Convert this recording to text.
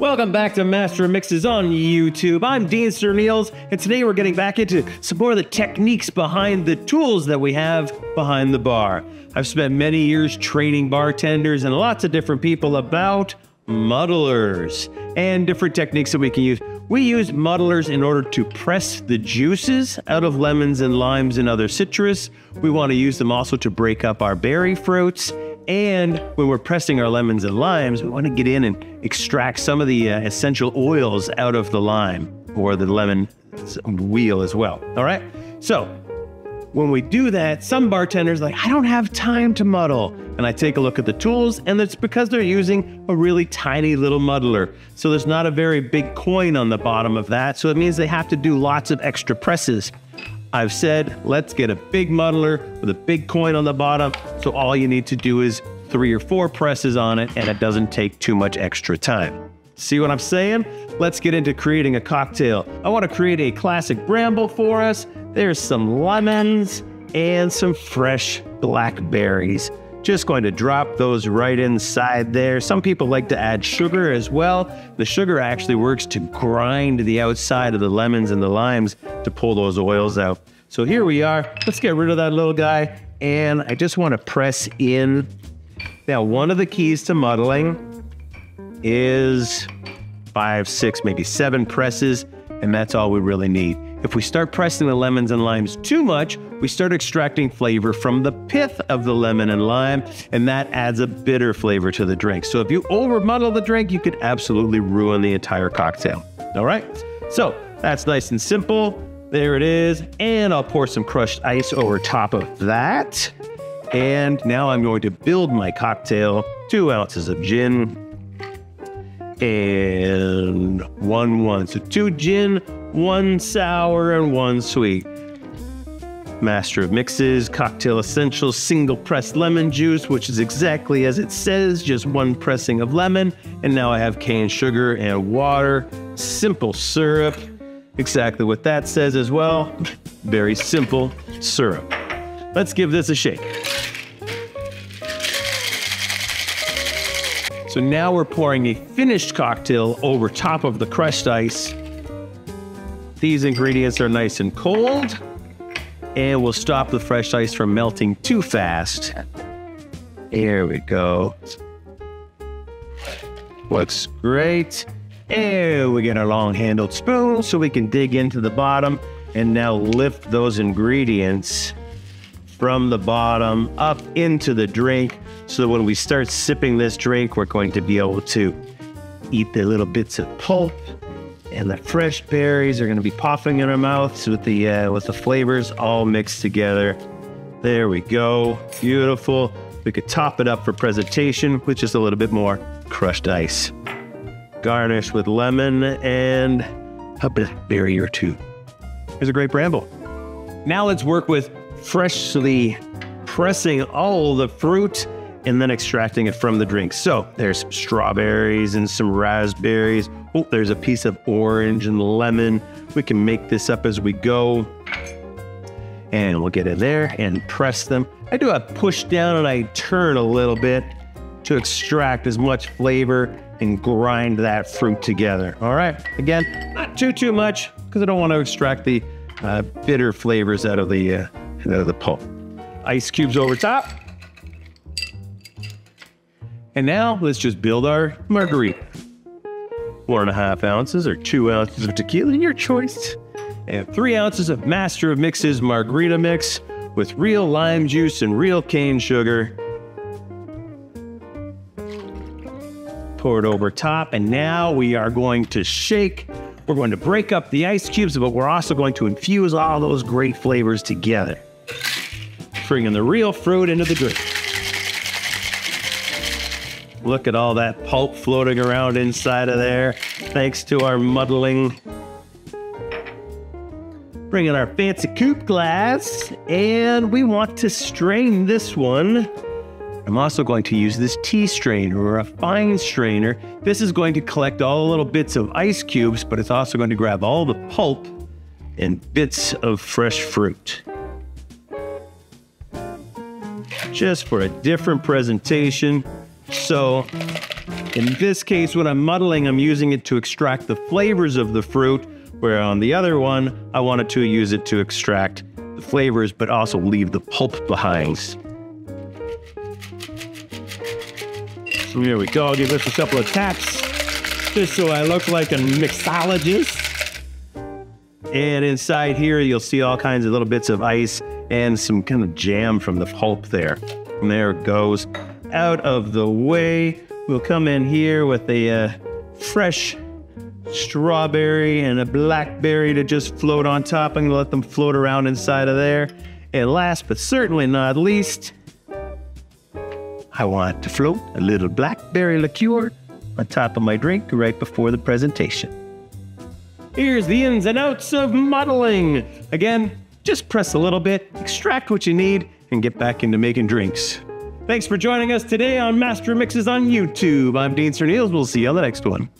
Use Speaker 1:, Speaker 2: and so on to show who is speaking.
Speaker 1: Welcome back to Master Mixes on YouTube. I'm Dean Sterniels, and today we're getting back into some more of the techniques behind the tools that we have behind the bar. I've spent many years training bartenders and lots of different people about muddlers and different techniques that we can use. We use muddlers in order to press the juices out of lemons and limes and other citrus. We want to use them also to break up our berry fruits. And when we're pressing our lemons and limes, we want to get in and extract some of the uh, essential oils out of the lime or the lemon wheel as well. All right. So when we do that, some bartenders like, I don't have time to muddle. And I take a look at the tools, and it's because they're using a really tiny little muddler. So there's not a very big coin on the bottom of that. So it means they have to do lots of extra presses. I've said, let's get a big muddler with a big coin on the bottom. So all you need to do is three or four presses on it, and it doesn't take too much extra time. See what I'm saying? Let's get into creating a cocktail. I want to create a classic bramble for us. There's some lemons and some fresh blackberries. Just going to drop those right inside there. Some people like to add sugar as well. The sugar actually works to grind the outside of the lemons and the limes to pull those oils out. So here we are. Let's get rid of that little guy. And I just want to press in. Now, one of the keys to muddling is five, six, maybe seven presses, and that's all we really need. If we start pressing the lemons and limes too much, we start extracting flavor from the pith of the lemon and lime, and that adds a bitter flavor to the drink. So if you over muddle the drink, you could absolutely ruin the entire cocktail. All right? So that's nice and simple. There it is. And I'll pour some crushed ice over top of that. And now I'm going to build my cocktail. Two ounces of gin and one one. So two gin, one sour, and one sweet. Master of Mixes, Cocktail Essentials, single pressed lemon juice, which is exactly as it says, just one pressing of lemon. And now I have cane sugar and water, simple syrup, exactly what that says as well. Very simple syrup. Let's give this a shake. So now we're pouring a finished cocktail over top of the crushed ice. These ingredients are nice and cold and we'll stop the fresh ice from melting too fast. Here we go. Looks great. And we get our long handled spoon so we can dig into the bottom and now lift those ingredients from the bottom up into the drink. So that when we start sipping this drink, we're going to be able to eat the little bits of pulp and the fresh berries are going to be popping in our mouths with the uh, with the flavors all mixed together. There we go, beautiful. We could top it up for presentation with just a little bit more crushed ice. Garnish with lemon and a berry or two. Here's a great bramble. Now let's work with freshly pressing all the fruit and then extracting it from the drink. So there's strawberries and some raspberries. Oh, there's a piece of orange and lemon. We can make this up as we go. And we'll get in there and press them. I do a push down and I turn a little bit to extract as much flavor and grind that fruit together. All right. Again, not too, too much because I don't want to extract the uh, bitter flavors out of the, uh, out of the pulp. Ice cubes over top. And now let's just build our margarita. One and a half ounces or two ounces of tequila, your choice. And three ounces of Master of Mixes margarita mix with real lime juice and real cane sugar. Pour it over top, and now we are going to shake. We're going to break up the ice cubes, but we're also going to infuse all those great flavors together. Bringing the real fruit into the drink. Look at all that pulp floating around inside of there, thanks to our muddling. Bring in our fancy coupe glass, and we want to strain this one. I'm also going to use this tea strainer or a fine strainer. This is going to collect all the little bits of ice cubes, but it's also going to grab all the pulp and bits of fresh fruit. Just for a different presentation. So In this case, when I'm muddling, I'm using it to extract the flavors of the fruit, where on the other one, I wanted to use it to extract the flavors, but also leave the pulp behind. So here we go. I'll give this a couple of taps, just so I look like a mixologist. And inside here, you'll see all kinds of little bits of ice and some kind of jam from the pulp there. And there it goes. Out of the way, we'll come in here with a uh, fresh strawberry and a blackberry to just float on top. Gonna let them float around inside of there. And last but certainly not least, I want to float a little blackberry liqueur on top of my drink right before the presentation. Here's the ins and outs of muddling. Again, just press a little bit, extract what you need, and get back into making drinks. Thanks for joining us today on Master Mixes on YouTube. I'm Dean Cernils. We'll see you on the next one.